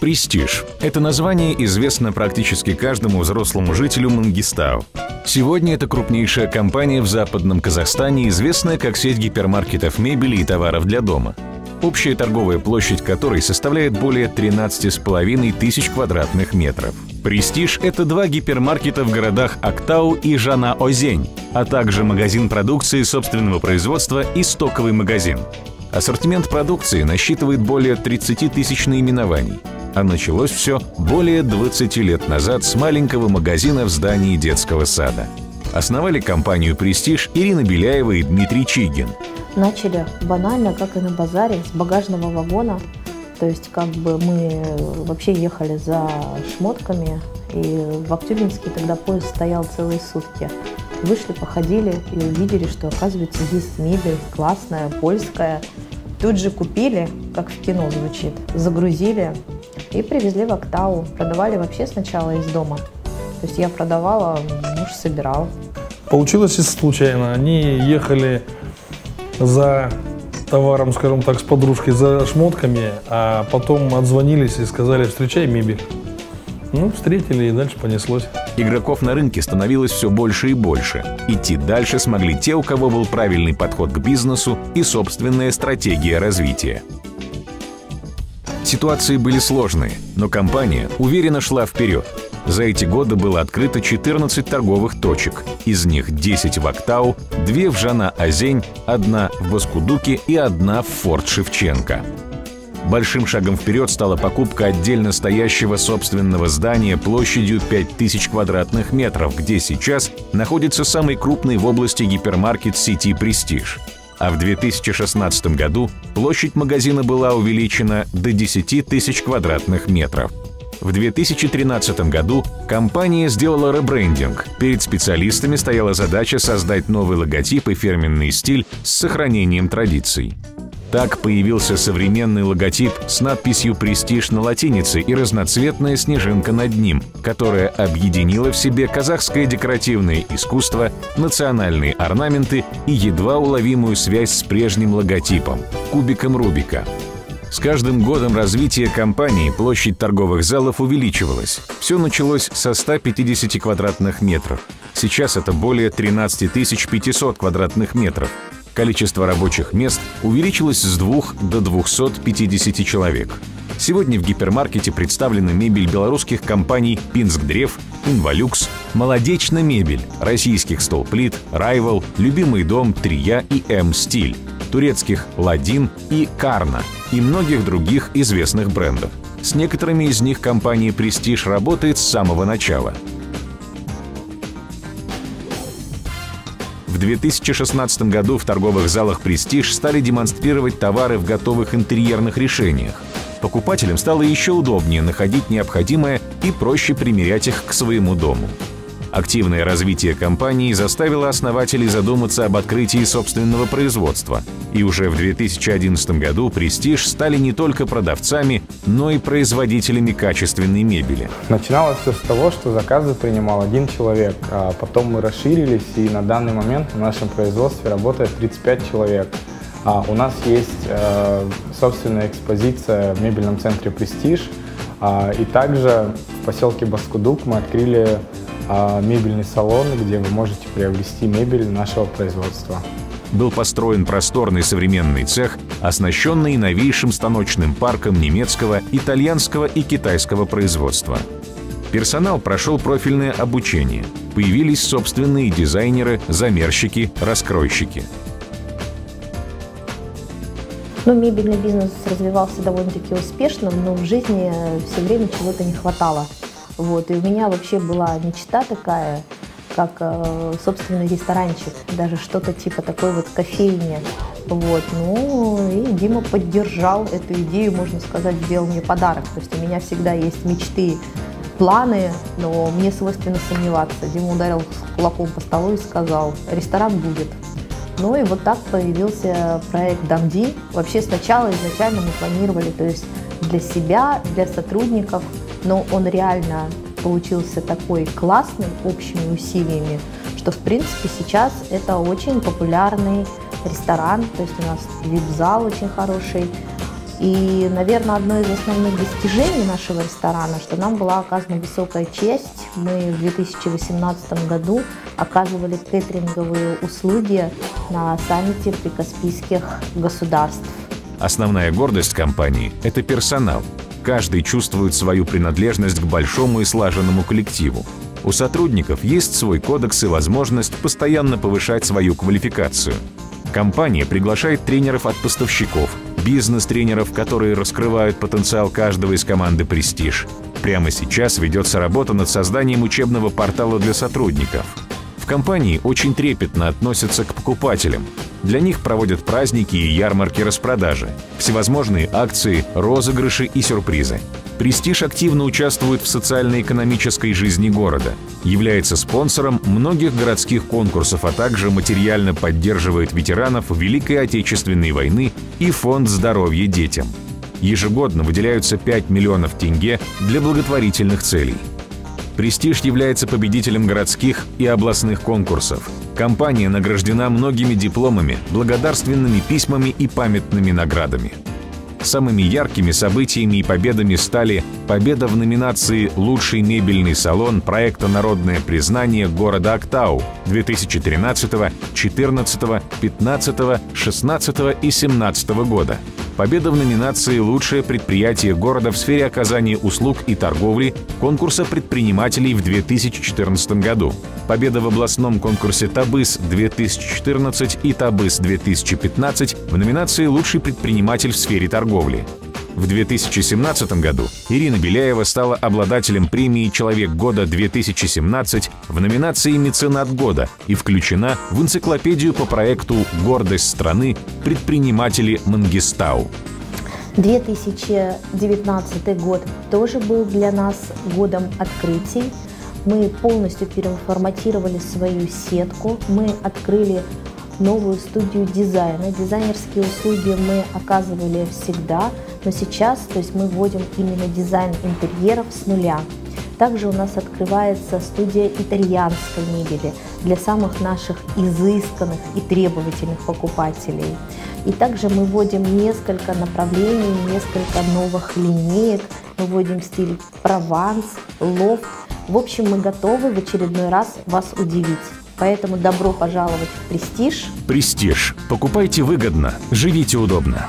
Престиж – это название известно практически каждому взрослому жителю Мангистау. Сегодня это крупнейшая компания в западном Казахстане, известная как сеть гипермаркетов мебели и товаров для дома. Общая торговая площадь которой составляет более 13,5 тысяч квадратных метров. «Престиж» — это два гипермаркета в городах Актау и Жана-Озень, а также магазин продукции собственного производства и стоковый магазин. Ассортимент продукции насчитывает более 30 тысяч наименований – а началось все более 20 лет назад с маленького магазина в здании детского сада. Основали компанию «Престиж» Ирина Беляева и Дмитрий Чигин. Начали банально, как и на базаре, с багажного вагона. То есть как бы мы вообще ехали за шмотками, и в Актюбинске тогда поезд стоял целые сутки. Вышли, походили и увидели, что оказывается есть мебель классная, польская. Тут же купили, как в кино звучит, загрузили, и привезли в Актау. Продавали вообще сначала из дома. То есть я продавала, муж собирал. Получилось случайно. Они ехали за товаром, скажем так, с подружкой, за шмотками, а потом отзвонились и сказали, встречай мебель. Ну, встретили и дальше понеслось. Игроков на рынке становилось все больше и больше. Идти дальше смогли те, у кого был правильный подход к бизнесу и собственная стратегия развития. Ситуации были сложные, но компания уверенно шла вперед. За эти годы было открыто 14 торговых точек. Из них 10 в Актау, 2 в Жана-Азень, одна в Баскудуке и одна в Форт Шевченко. Большим шагом вперед стала покупка отдельно стоящего собственного здания площадью 5000 квадратных метров, где сейчас находится самый крупный в области гипермаркет сети «Престиж» а в 2016 году площадь магазина была увеличена до 10 тысяч квадратных метров. В 2013 году компания сделала ребрендинг. Перед специалистами стояла задача создать новый логотип и фирменный стиль с сохранением традиций. Так появился современный логотип с надписью «Престиж» на латинице и разноцветная снежинка над ним, которая объединила в себе казахское декоративное искусство, национальные орнаменты и едва уловимую связь с прежним логотипом – кубиком Рубика. С каждым годом развития компании площадь торговых залов увеличивалась. Все началось со 150 квадратных метров. Сейчас это более 13 500 квадратных метров – Количество рабочих мест увеличилось с 2 до 250 человек. Сегодня в гипермаркете представлена мебель белорусских компаний «Пинск-Древ», «Инвалюкс», «Молодечна мебель», российских «Столплит», «Райвел», «Любимый дом», «Трия» и «М-Стиль», турецких «Ладин» и «Карна» и многих других известных брендов. С некоторыми из них компания «Престиж» работает с самого начала – В 2016 году в торговых залах «Престиж» стали демонстрировать товары в готовых интерьерных решениях. Покупателям стало еще удобнее находить необходимое и проще примерять их к своему дому. Активное развитие компании заставило основателей задуматься об открытии собственного производства. И уже в 2011 году «Престиж» стали не только продавцами, но и производителями качественной мебели. Начиналось все с того, что заказы принимал один человек, а потом мы расширились, и на данный момент в нашем производстве работает 35 человек. А у нас есть э, собственная экспозиция в мебельном центре «Престиж», а, и также в поселке Баскудук мы открыли мебельный салон, где вы можете приобрести мебель нашего производства. Был построен просторный современный цех, оснащенный новейшим станочным парком немецкого, итальянского и китайского производства. Персонал прошел профильное обучение. Появились собственные дизайнеры, замерщики, раскройщики. Ну, мебельный бизнес развивался довольно-таки успешно, но в жизни все время чего-то не хватало. Вот. И у меня вообще была мечта такая, как э, собственный ресторанчик, даже что-то типа такой вот кофейни. Вот. Ну и Дима поддержал эту идею, можно сказать, сделал мне подарок. То есть у меня всегда есть мечты, планы, но мне свойственно сомневаться. Дима ударил кулаком по столу и сказал, ресторан будет. Ну и вот так появился проект Дамди. Вообще сначала изначально мы планировали, то есть для себя, для сотрудников – но он реально получился такой классный общими усилиями, что в принципе сейчас это очень популярный ресторан, то есть у нас вип-зал очень хороший, И, наверное, одно из основных достижений нашего ресторана, что нам была оказана высокая честь. Мы в 2018 году оказывали кейтеринговые услуги на саммите прикаспийских государств. Основная гордость компании – это персонал. Каждый чувствует свою принадлежность к большому и слаженному коллективу. У сотрудников есть свой кодекс и возможность постоянно повышать свою квалификацию. Компания приглашает тренеров от поставщиков, бизнес-тренеров, которые раскрывают потенциал каждого из команды «Престиж». Прямо сейчас ведется работа над созданием учебного портала для сотрудников. Компании очень трепетно относятся к покупателям. Для них проводят праздники и ярмарки распродажи, всевозможные акции, розыгрыши и сюрпризы. «Престиж» активно участвует в социально-экономической жизни города, является спонсором многих городских конкурсов, а также материально поддерживает ветеранов Великой Отечественной войны и Фонд здоровья детям. Ежегодно выделяются 5 миллионов тенге для благотворительных целей. «Престиж» является победителем городских и областных конкурсов. Компания награждена многими дипломами, благодарственными письмами и памятными наградами. Самыми яркими событиями и победами стали победа в номинации «Лучший мебельный салон» проекта «Народное признание города Актау» 2013, 2014, 2015, 2016 и 2017 года – победа в номинации «Лучшее предприятие города в сфере оказания услуг и торговли» конкурса предпринимателей в 2014 году, победа в областном конкурсе «Табыс-2014» и «Табыс-2015» в номинации «Лучший предприниматель в сфере торговли», в 2017 году Ирина Беляева стала обладателем премии «Человек года-2017» в номинации «Меценат года» и включена в энциклопедию по проекту «Гордость страны. Предприниматели Мангистау». 2019 год тоже был для нас годом открытий. Мы полностью переформатировали свою сетку, мы открыли новую студию дизайна. Дизайнерские услуги мы оказывали всегда, но сейчас то есть мы вводим именно дизайн интерьеров с нуля. Также у нас открывается студия итальянской мебели для самых наших изысканных и требовательных покупателей. И также мы вводим несколько направлений, несколько новых линеек. Мы вводим стиль прованс, лофт. В общем, мы готовы в очередной раз вас удивить. Поэтому добро пожаловать в «Престиж». «Престиж». Покупайте выгодно, живите удобно.